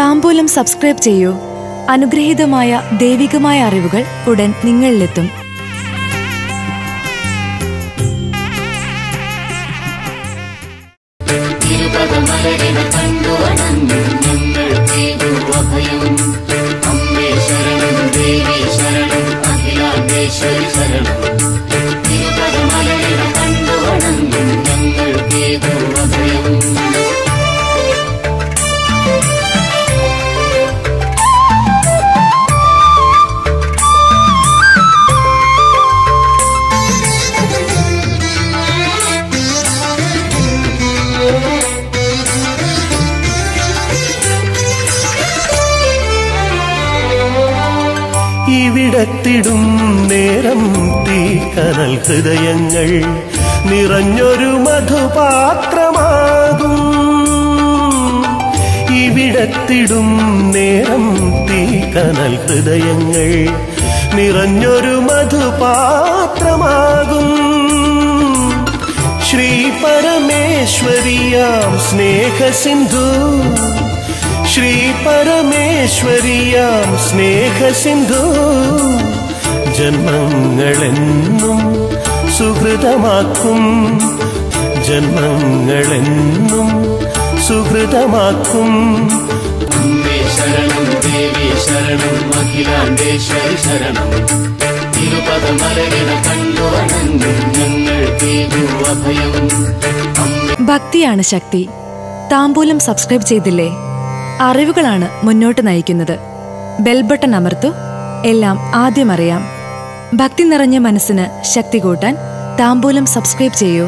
താമ്പൂലം subscribe ചെയ്യൂ. അനുഗ്രഹീതമായ ദൈവികമായ അറിവുകൾ ഉടൻ നിങ്ങളിലെത്തും. ശരണം. ഇവിടത്തിടും നേരം തീക്കനൽ ഹൃദയങ്ങൾ നിറഞ്ഞൊരു മധുപാത്രമാകും. ഇവിടത്തിടും നേരം തീക്കനൽ ഹൃദയങ്ങൾ നിറഞ്ഞൊരു മധുപാത്രമാകും. ശ്രീ പരമേശ്വരിയാം സ്നേഹസിന്ധു. ശ്രീ പരമേശ്വരിയാം സ്നേഹസിന്ധു. ജന്മങ്ങളെന്നും സുഹൃതമാക്കും. ജന്മങ്ങളെന്നും സുഹൃതമാക്കും. ശരണം ദേവി ശരണം അഖിലാണ്ടേശ്വരി ശരണം. ഭക്തിയാണ് ശക്തി. താമ്പൂലം സബ്സ്ക്രൈബ് ചെയ്തില്ലേ? അറിവുകളാണ് മുന്നോട്ട് നയിക്കുന്നത്. ബെൽബട്ടൺ അമർത്തു എല്ലാം ആദ്യം അറിയാം. ഭക്തി നിറഞ്ഞ മനസ്സിന് ശക്തി കൂട്ടാൻ താമ്പൂലം സബ്സ്ക്രൈബ് ചെയ്യൂ.